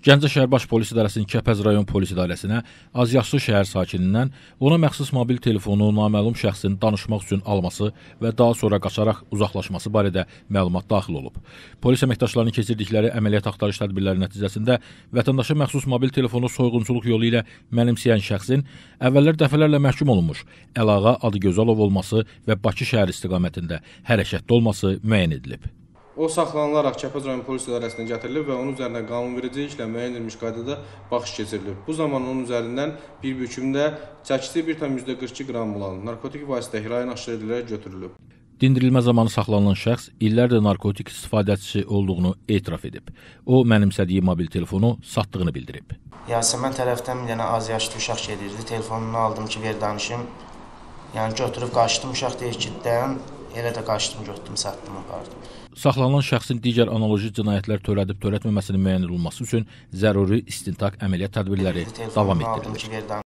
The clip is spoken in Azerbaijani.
Gəncə şəhər baş polis idarəsinin Kəpəz rayon polis idarəsinə azyaşlı şəhər sakinindən ona məxsus mobil telefonu naməlum şəxsin danışmaq üçün alması və daha sonra qaçaraq uzaqlaşması barədə məlumat daxil olub. Polis əməkdaşlarının keçirdikləri əməliyyat axtarış tədbirləri nəticəsində vətəndaşa məxsus mobil telefonu soyğunçuluq yolu ilə mənimsəyən şəxsin əvvəllər dəfələrlə məhkum olunmuş Əlağa Adıgözəlov olması və Bakı şəhər istiqamətində hərəkətdə olması müəyyən edilib. O saxlanılaraq Kəpəz rayon polis idarəsinə gətirilib və onun üzərinə qanunvericiliklə müəyyən edilmiş qaydada baxış keçirilib. Bu zaman onun üzərindən bir bükümdə çəkisi 1,42 qram olan narkotik vasitə rayon aşırı edilərək götürülüb. Dindirilmə zamanı saxlanılan şəxs illərdir narkotik istifadəçisi olduğunu etiraf edib. O, mənimsədiyi mobil telefonu satdığını bildirib. Yasəmən tərəfdən bir dənə azyaşlı uşaq gedirdi. Telefonunu aldım ki, ver danışım. Yəni götürüb qaçdım, uşaq deyir ki, dayan. Elə də qaçdım, götürdüm, satdım, apardım. Saxlanılan şəxsin digər analoji cinayətlər törədib törətməməsinin müəyyən olunması üçün zəruri istintaq əməliyyat tədbirləri davam etdirilir.